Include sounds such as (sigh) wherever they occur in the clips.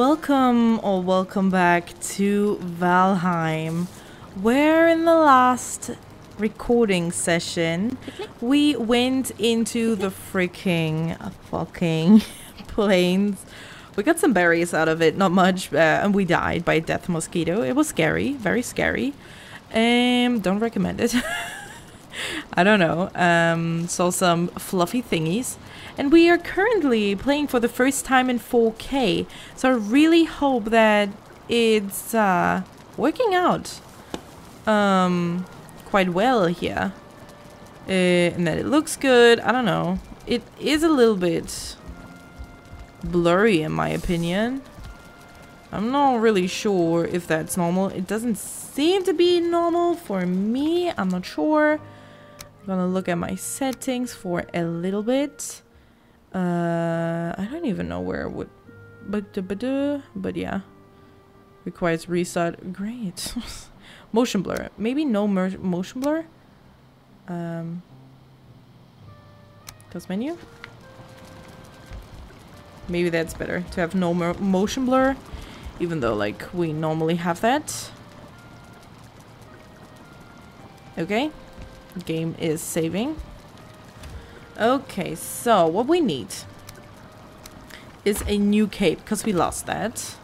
Welcome or welcome back to Valheim, where in the last recording session we went into the freaking fucking (laughs) plains. We got some berries out of it, not much, uh, and we died by a death mosquito. It was scary, very scary. Um, don't recommend it. (laughs) I don't know. Um, saw some fluffy thingies. And we are currently playing for the first time in 4K. So I really hope that it's uh, working out um, quite well here. Uh, and that it looks good. I don't know. It is a little bit blurry in my opinion. I'm not really sure if that's normal. It doesn't seem to be normal for me. I'm not sure. Gonna look at my settings for a little bit. Uh, I don't even know where would... But, but yeah. Requires restart. Great. (laughs) motion blur. Maybe no motion blur? Um, close menu? Maybe that's better. To have no motion blur. Even though, like, we normally have that. Okay. Game is saving. Okay, so what we need is a new cape because we lost that.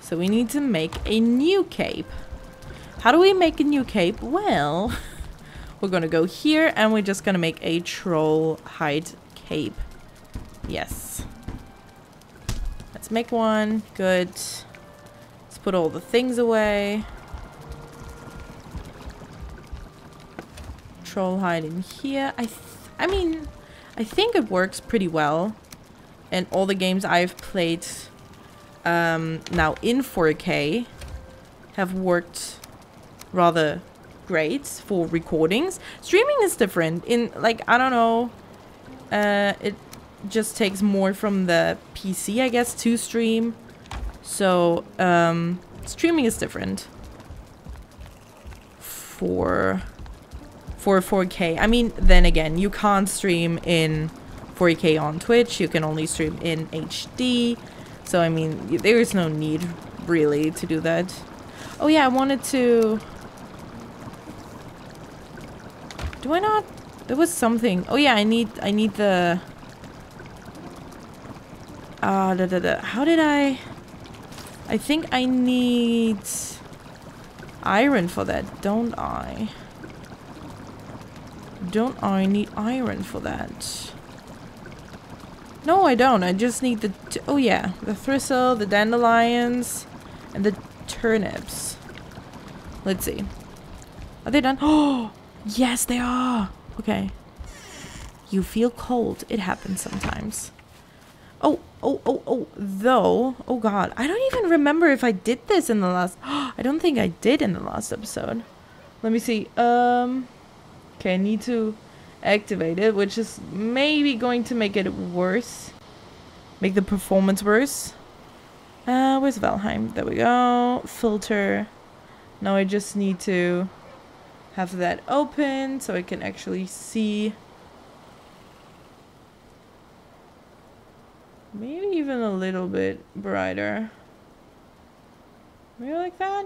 So we need to make a new cape. How do we make a new cape? Well, (laughs) we're gonna go here and we're just gonna make a troll hide cape. Yes. Let's make one. Good. Let's put all the things away. Troll hide in here. I I mean, I think it works pretty well. And all the games I've played um, now in 4K have worked rather great for recordings. Streaming is different. In like I don't know, uh, it just takes more from the PC, I guess, to stream. So um, streaming is different for for 4K. I mean, then again, you can't stream in 4K on Twitch. You can only stream in HD. So, I mean, there is no need really to do that. Oh yeah, I wanted to... Do I not? There was something. Oh yeah, I need I need the Ah, uh, da, da, da. How did I I think I need iron for that, don't I? Don't I need iron for that? No, I don't. I just need the... oh, yeah. The thistle, the dandelions, and the turnips. Let's see. Are they done? Oh, (gasps) yes, they are. Okay. You feel cold. It happens sometimes. Oh, oh, oh, oh. Though, oh god. I don't even remember if I did this in the last... (gasps) I don't think I did in the last episode. Let me see. Um... Okay, I need to activate it, which is maybe going to make it worse. Make the performance worse. Uh, where's Valheim? There we go. Filter. Now I just need to have that open so I can actually see. Maybe even a little bit brighter. Maybe like that?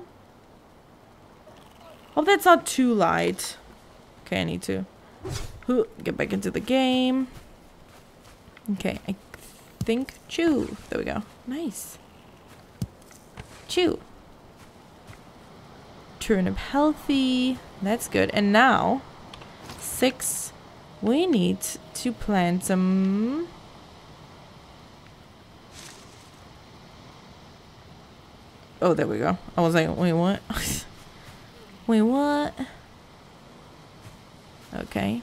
Hope that's not too light. Okay, I need to get back into the game. Okay, I think chew. There we go. Nice. Chew. Turnip healthy. That's good. And now, six, we need to plant some... Oh, there we go. I was like, wait, what? (laughs) wait, what? Okay.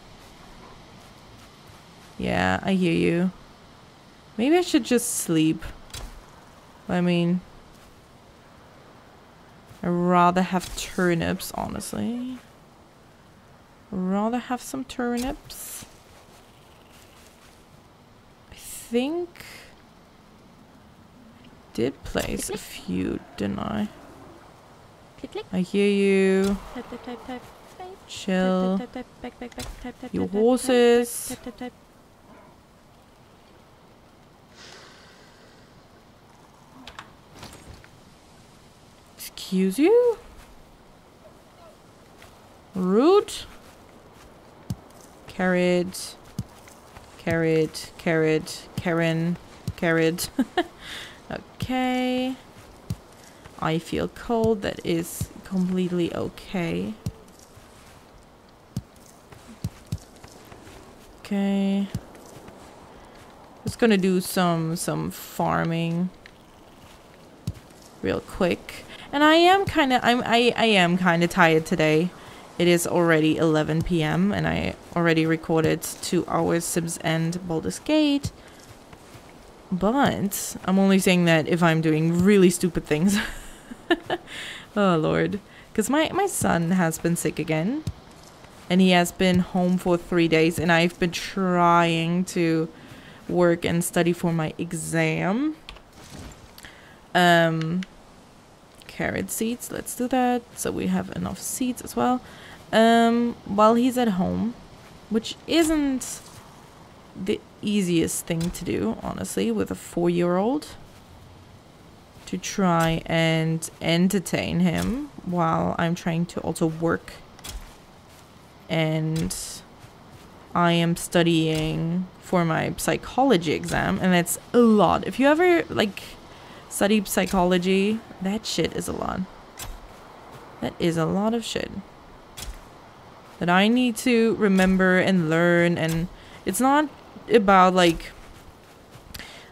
Yeah, I hear you. Maybe I should just sleep. I mean... I'd rather have turnips, honestly. rather have some turnips. I think... I did place a few, didn't I? I hear you. Type, type, type, Chill. Your horses. Excuse you? Root? Carrot. Carrot. Carrot. Karen. Carrot. (laughs) okay. I feel cold. That is completely okay. Okay. Just gonna do some some farming real quick. And I am kind of I'm I I am kind of tired today. It is already 11 p.m. and I already recorded 2 hours Sims End Baldur's Gate. But I'm only saying that if I'm doing really stupid things. (laughs) oh lord. Cuz my my son has been sick again. And he has been home for 3 days and I've been trying to work and study for my exam. Um carrot seeds. Let's do that. So we have enough seeds as well. Um, while he's at home, which isn't the easiest thing to do, honestly, with a four-year-old. To try and entertain him while I'm trying to also work. And I am studying for my psychology exam, and that's a lot. If you ever, like, study psychology, that shit is a lot. That is a lot of shit. That I need to remember and learn and it's not about like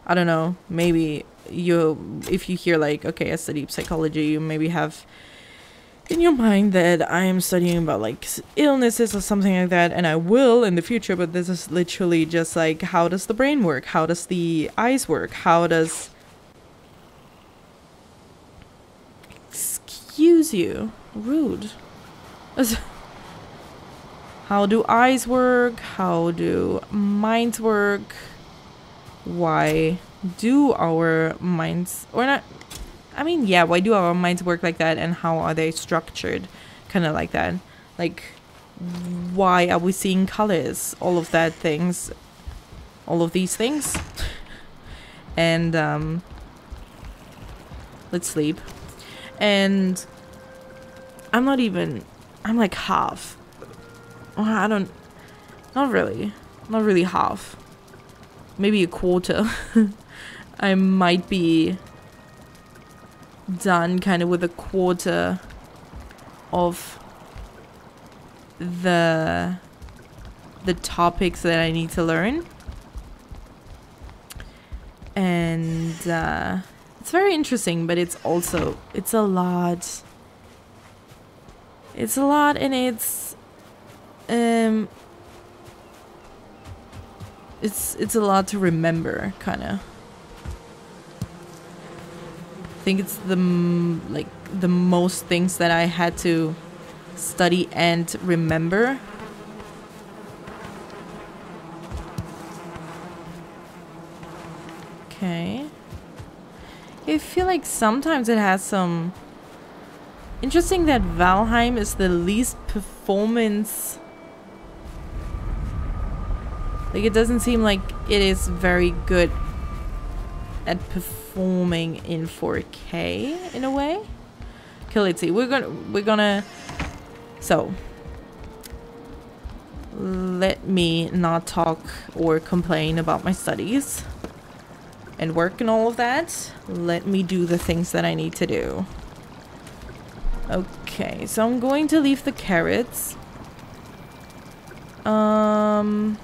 I don't know, maybe you if you hear like okay, I study psychology, you maybe have in your mind that I am studying about like illnesses or something like that, and I will in the future, but this is literally just like how does the brain work? How does the eyes work? How does Excuse you. Rude. (laughs) How do eyes work? How do minds work? Why do our minds or not I mean yeah, why do our minds work like that and how are they structured? Kinda like that. Like why are we seeing colors? All of that things. All of these things. (laughs) and um let's sleep and I'm not even I'm like half I don't not really not really half maybe a quarter (laughs) I might be done kind of with a quarter of the the topics that I need to learn and uh it's very interesting, but it's also it's a lot. It's a lot and it's um it's it's a lot to remember, kind of. I think it's the like the most things that I had to study and remember. Okay. I feel like sometimes it has some... Interesting that Valheim is the least performance... Like, it doesn't seem like it is very good at performing in 4K, in a way. Okay, let's see. We're gonna... We're gonna... So... Let me not talk or complain about my studies and work and all of that, let me do the things that I need to do. Okay, so I'm going to leave the carrots. Um,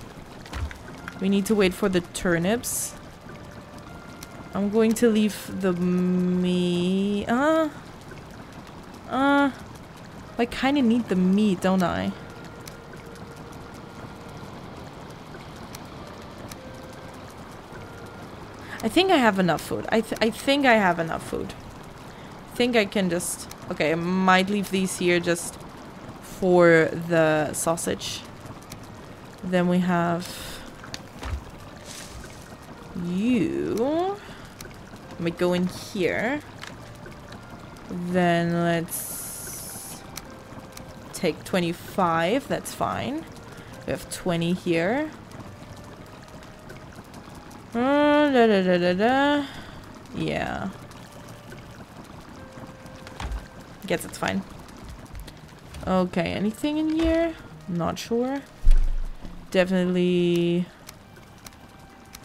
we need to wait for the turnips. I'm going to leave the meat. Uh, uh, I kind of need the meat, don't I? I think I have enough food. I, th I think I have enough food. I think I can just... Okay, I might leave these here just for the sausage. Then we have... You... Me go in here. Then let's... Take 25. That's fine. We have 20 here. Uh, da, da, da, da. Yeah. Guess it's fine. Okay, anything in here? Not sure. Definitely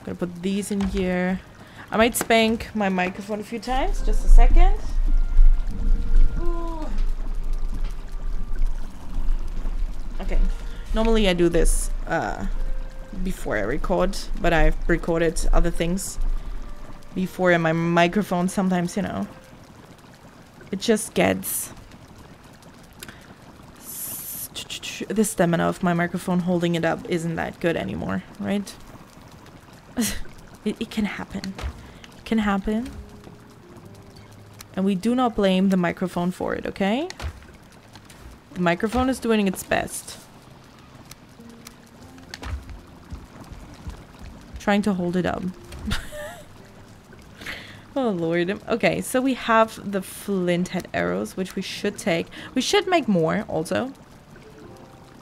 gonna put these in here. I might spank my microphone a few times. Just a second. Okay. Normally I do this uh, before I record, but I've recorded other things before and my microphone sometimes, you know, it just gets the stamina of my microphone holding it up isn't that good anymore, right? (laughs) it, it can happen. Can happen. And we do not blame the microphone for it, okay? The microphone is doing its best. Trying to hold it up. (laughs) oh lord. Okay, so we have the flint head arrows, which we should take. We should make more also.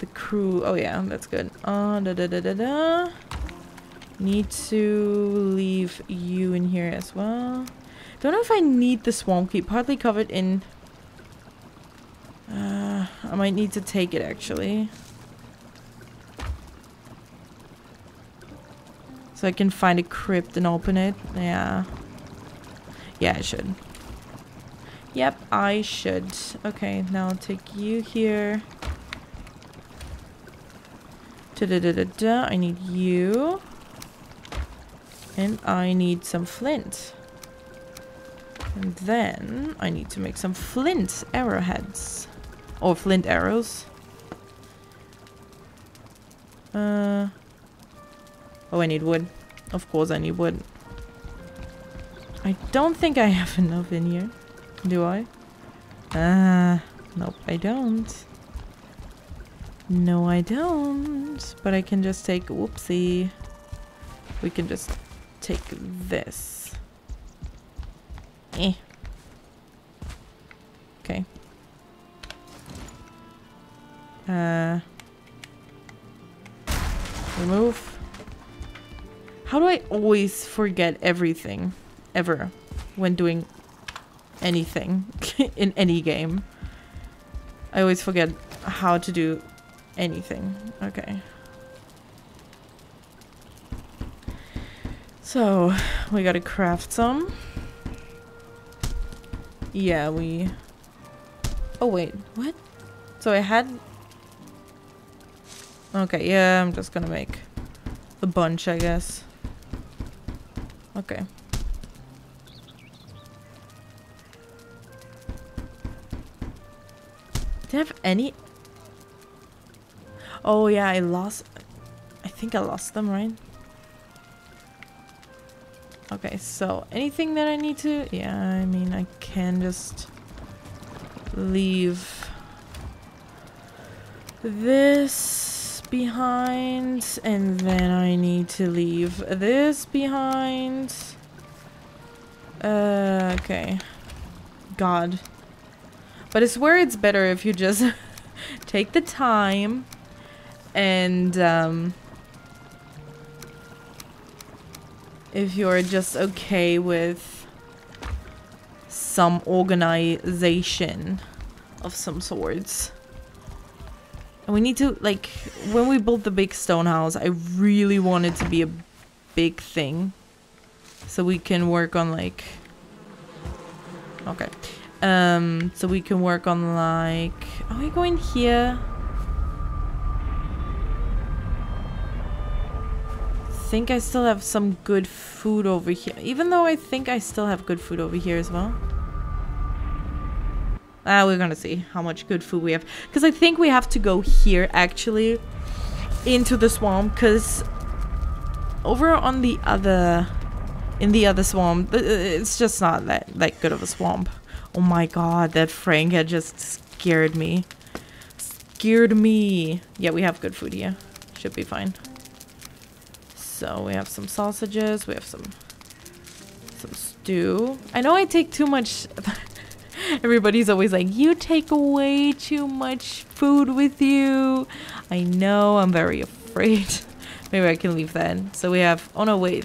The crew. Oh yeah, that's good. Uh, da da da da da. Need to leave you in here as well. Don't know if I need the swamp key. Partly covered in... Uh, I might need to take it actually. So I can find a crypt and open it. Yeah. Yeah, I should. Yep, I should. Okay, now I'll take you here. Da da da da da. I need you. And I need some flint. And then I need to make some flint arrowheads. Or flint arrows. Uh, oh, I need wood. Of course I need wood. I don't think I have (laughs) enough in here. Do I? Ah, uh, nope, I don't. No, I don't. But I can just take... Whoopsie. We can just take this. Eh. Okay. Uh... Remove. How do I always forget everything? Ever. When doing anything (laughs) in any game. I always forget how to do anything. Okay. So, we gotta craft some. Yeah, we... Oh, wait. What? So I had... Okay, yeah, I'm just gonna make a bunch, I guess. Okay. Do I have any... Oh, yeah, I lost... I think I lost them, right? Okay, so anything that I need to... Yeah, I mean, I can just leave this behind and then I need to leave this behind. Uh, okay. God. But I swear it's better if you just (laughs) take the time and um, if you're just okay with some organization of some sorts. And we need to, like, when we built the big stone house, I really want it to be a big thing. So we can work on, like... Okay. Um, so we can work on, like... Are we going here? Think I still have some good food over here. Even though I think I still have good food over here as well. Ah, we're gonna see how much good food we have. Because I think we have to go here, actually. Into the swamp. Because over on the other... In the other swamp, it's just not that, that good of a swamp. Oh my god, that Frank had just scared me. Scared me. Yeah, we have good food here. Should be fine. So we have some sausages, we have some some stew. I know I take too much (laughs) Everybody's always like, you take way too much food with you. I know, I'm very afraid. (laughs) Maybe I can leave that. So we have, oh no, wait.